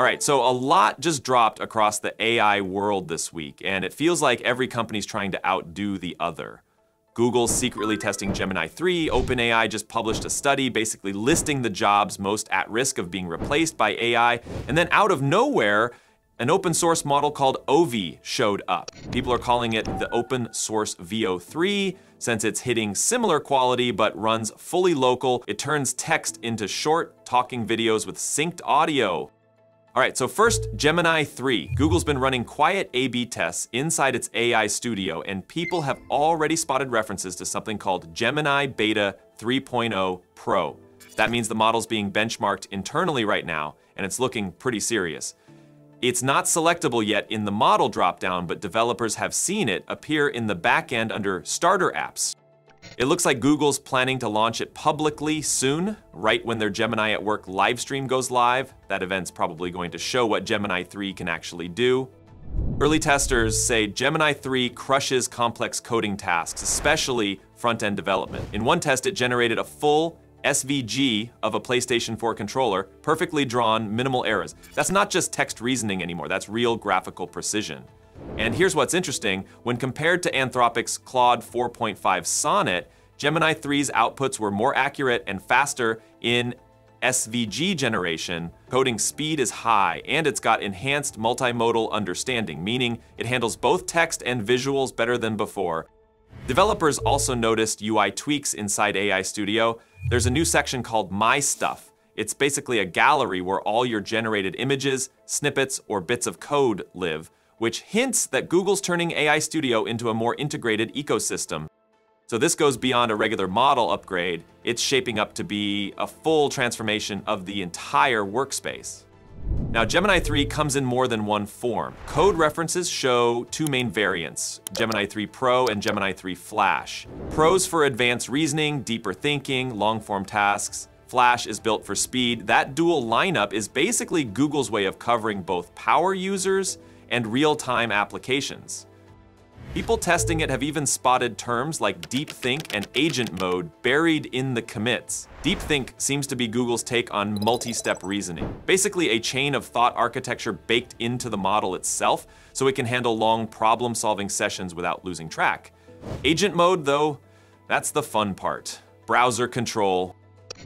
All right, so a lot just dropped across the AI world this week, and it feels like every company's trying to outdo the other. Google's secretly testing Gemini 3, OpenAI just published a study basically listing the jobs most at risk of being replaced by AI, and then out of nowhere, an open source model called Ovi showed up. People are calling it the open source Veo 3 since it's hitting similar quality but runs fully local. It turns text into short talking videos with synced audio. All right, so first, Gemini 3. Google's been running quiet A-B tests inside its AI studio, and people have already spotted references to something called Gemini Beta 3.0 Pro. That means the model's being benchmarked internally right now, and it's looking pretty serious. It's not selectable yet in the model dropdown, but developers have seen it appear in the backend under starter apps. It looks like Google's planning to launch it publicly soon, right when their Gemini at Work livestream goes live. That event's probably going to show what Gemini 3 can actually do. Early testers say Gemini 3 crushes complex coding tasks, especially front-end development. In one test, it generated a full SVG of a PlayStation 4 controller, perfectly drawn, minimal errors. That's not just text reasoning anymore, that's real graphical precision. And here's what's interesting, when compared to Anthropic's Claude 4.5 Sonnet, Gemini 3's outputs were more accurate and faster in SVG generation, coding speed is high, and it's got enhanced multimodal understanding, meaning it handles both text and visuals better than before. Developers also noticed UI tweaks inside AI Studio. There's a new section called My Stuff. It's basically a gallery where all your generated images, snippets, or bits of code live, which hints that Google's turning AI Studio into a more integrated ecosystem. So this goes beyond a regular model upgrade, it's shaping up to be a full transformation of the entire workspace. Now, Gemini 3 comes in more than one form. Code references show two main variants, Gemini 3 Pro and Gemini 3 Flash. Pro's for advanced reasoning, deeper thinking, long-form tasks. Flash is built for speed. That dual lineup is basically Google's way of covering both power users and real-time applications. People testing it have even spotted terms like deepthink and agent mode buried in the commits. Deepthink seems to be Google's take on multi-step reasoning. Basically a chain of thought architecture baked into the model itself so it can handle long problem-solving sessions without losing track. Agent mode, though, that's the fun part. Browser control.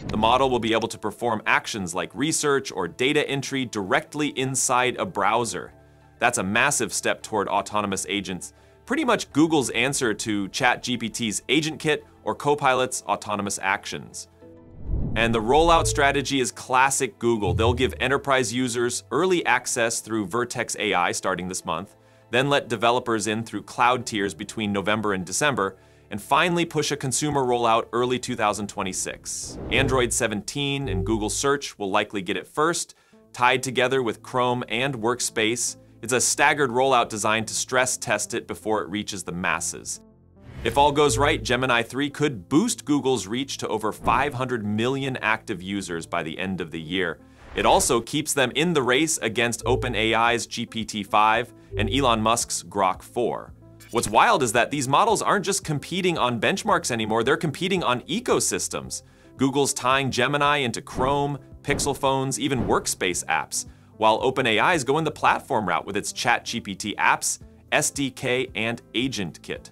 The model will be able to perform actions like research or data entry directly inside a browser. That's a massive step toward autonomous agents, pretty much Google's answer to ChatGPT's Agent Kit or Copilot's autonomous actions. And the rollout strategy is classic Google. They'll give enterprise users early access through Vertex AI starting this month, then let developers in through cloud tiers between November and December, and finally push a consumer rollout early 2026. Android 17 and Google Search will likely get it first, tied together with Chrome and Workspace, it's a staggered rollout designed to stress test it before it reaches the masses. If all goes right, Gemini 3 could boost Google's reach to over 500 million active users by the end of the year. It also keeps them in the race against OpenAI's GPT-5 and Elon Musk's Grok 4. What's wild is that these models aren't just competing on benchmarks anymore, they're competing on ecosystems. Google's tying Gemini into Chrome, Pixel phones, even workspace apps while OpenAI is going the platform route with its ChatGPT apps, SDK, and Agent Kit.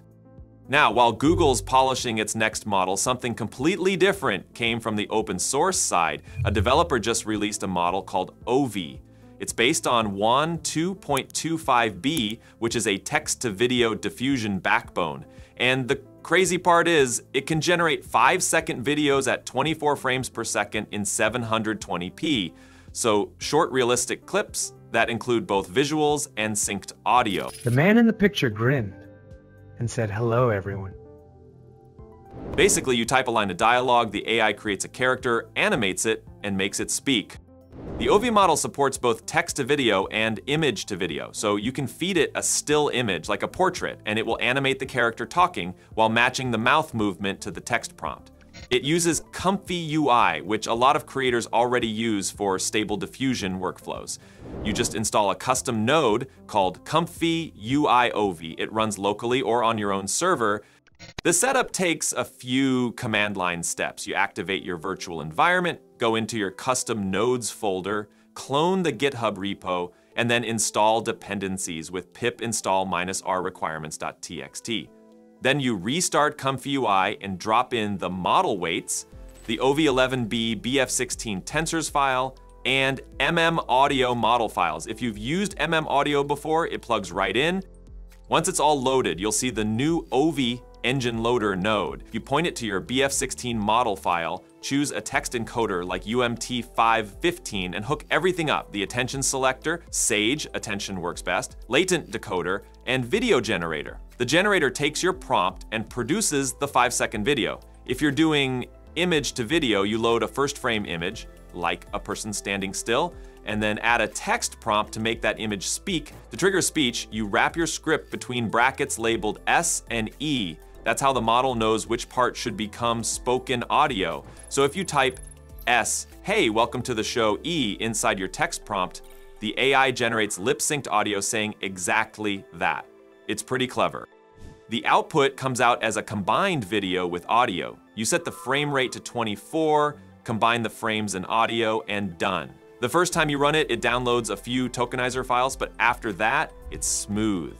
Now, while Google's polishing its next model, something completely different came from the open source side. A developer just released a model called Ovi. It's based on WAN 2.25b, which is a text-to-video diffusion backbone. And the crazy part is, it can generate 5-second videos at 24 frames per second in 720p, so short realistic clips that include both visuals and synced audio. The man in the picture grinned and said, hello everyone. Basically, you type a line of dialogue, the AI creates a character, animates it, and makes it speak. The Ovi model supports both text to video and image to video, so you can feed it a still image, like a portrait, and it will animate the character talking while matching the mouth movement to the text prompt. It uses Comfy UI, which a lot of creators already use for stable diffusion workflows. You just install a custom node called Comfy UI Ovi. It runs locally or on your own server. The setup takes a few command line steps. You activate your virtual environment, go into your custom nodes folder, clone the GitHub repo, and then install dependencies with pip install -r requirements.txt. Then you restart Comfy UI and drop in the model weights, the OV11B BF16 tensors file, and MM audio model files. If you've used MM audio before, it plugs right in. Once it's all loaded, you'll see the new Ovi engine loader node. You point it to your BF16 model file, choose a text encoder like UMT515 and hook everything up, the attention selector, Sage, attention works best, latent decoder, and video generator. The generator takes your prompt and produces the five second video. If you're doing image to video, you load a first frame image, like a person standing still, and then add a text prompt to make that image speak. To trigger speech, you wrap your script between brackets labeled S and E. That's how the model knows which part should become spoken audio. So if you type S, hey, welcome to the show E inside your text prompt, the AI generates lip synced audio saying exactly that. It's pretty clever. The output comes out as a combined video with audio. You set the frame rate to 24, combine the frames and audio, and done. The first time you run it, it downloads a few tokenizer files, but after that, it's smooth.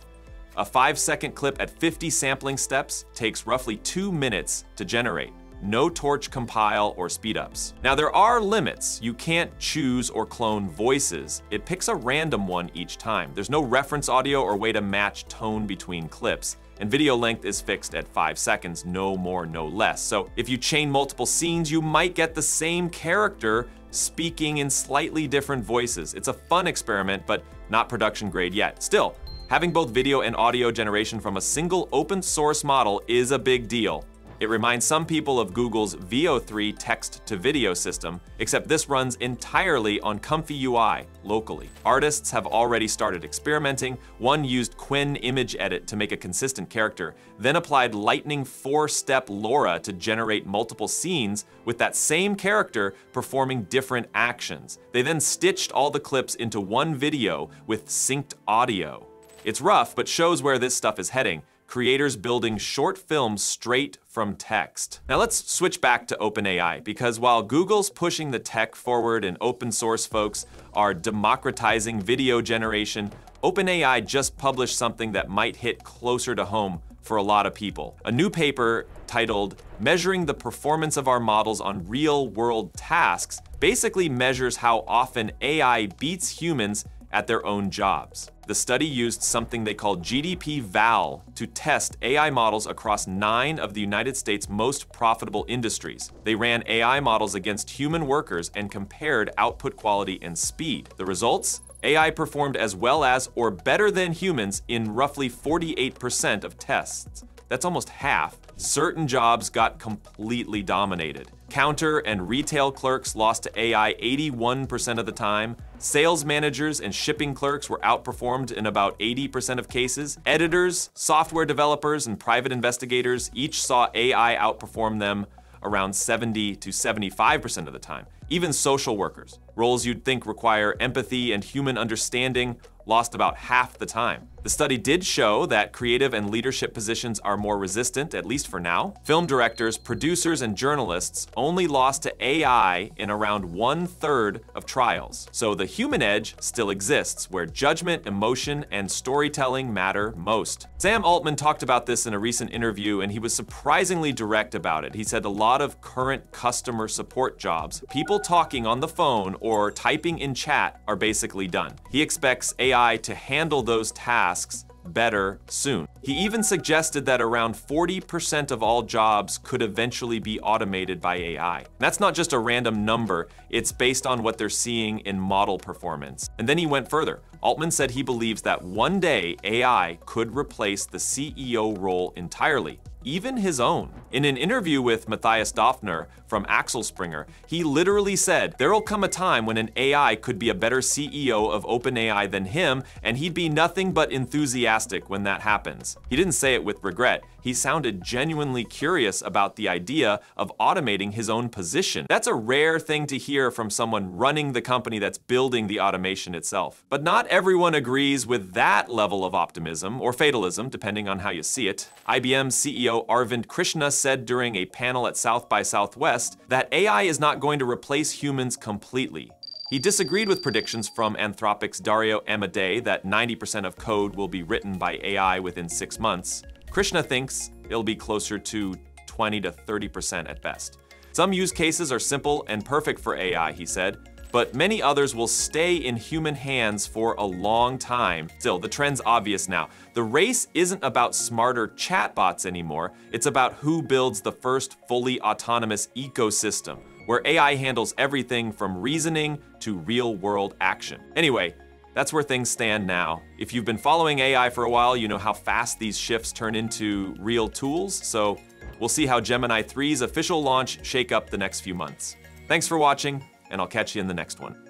A five second clip at 50 sampling steps takes roughly two minutes to generate. No torch compile or speedups. Now there are limits. You can't choose or clone voices. It picks a random one each time. There's no reference audio or way to match tone between clips and video length is fixed at 5 seconds, no more, no less. So if you chain multiple scenes, you might get the same character speaking in slightly different voices. It's a fun experiment, but not production grade yet. Still, having both video and audio generation from a single open source model is a big deal. It reminds some people of Google's Veo 3 text-to-video system, except this runs entirely on Comfy UI locally. Artists have already started experimenting. One used Qwen Image Edit to make a consistent character, then applied Lightning 4-step LoRA to generate multiple scenes with that same character performing different actions. They then stitched all the clips into one video with synced audio. It's rough, but shows where this stuff is heading creators building short films straight from text. Now let's switch back to OpenAI, because while Google's pushing the tech forward and open source folks are democratizing video generation, OpenAI just published something that might hit closer to home for a lot of people. A new paper titled Measuring the Performance of Our Models on Real World Tasks basically measures how often AI beats humans at their own jobs. The study used something they called GDP-Val to test AI models across nine of the United States' most profitable industries. They ran AI models against human workers and compared output quality and speed. The results? AI performed as well as or better than humans in roughly 48% of tests. That's almost half. Certain jobs got completely dominated. Counter and retail clerks lost to AI 81% of the time. Sales managers and shipping clerks were outperformed in about 80% of cases. Editors, software developers, and private investigators each saw AI outperform them around 70 to 75% of the time. Even social workers, roles you'd think require empathy and human understanding, lost about half the time. The study did show that creative and leadership positions are more resistant, at least for now. Film directors, producers, and journalists only lost to AI in around one third of trials. So the human edge still exists, where judgment, emotion, and storytelling matter most. Sam Altman talked about this in a recent interview, and he was surprisingly direct about it. He said a lot of current customer support jobs, people talking on the phone or typing in chat, are basically done. He expects AI to handle those tasks tasks better soon. He even suggested that around 40% of all jobs could eventually be automated by AI. That's not just a random number, it's based on what they're seeing in model performance. And then he went further. Altman said he believes that one day AI could replace the CEO role entirely even his own. In an interview with Matthias Döpfner from Axel Springer, he literally said, there'll come a time when an AI could be a better CEO of OpenAI than him, and he'd be nothing but enthusiastic when that happens. He didn't say it with regret. He sounded genuinely curious about the idea of automating his own position. That's a rare thing to hear from someone running the company that's building the automation itself. But not everyone agrees with that level of optimism, or fatalism, depending on how you see it. IBM CEO Arvind Krishna said during a panel at South by Southwest that AI is not going to replace humans completely. He disagreed with predictions from Anthropic's Dario Amodei that 90% of code will be written by AI within six months. Krishna thinks it'll be closer to 20 to 30% at best. Some use cases are simple and perfect for AI, he said, but many others will stay in human hands for a long time. Still, the trend's obvious now. The race isn't about smarter chatbots anymore, it's about who builds the first fully autonomous ecosystem where AI handles everything from reasoning to real world action. Anyway, that's where things stand now. If you've been following AI for a while, you know how fast these shifts turn into real tools, so we'll see how Gemini 3's official launch shake up the next few months. Thanks for watching, and I'll catch you in the next one.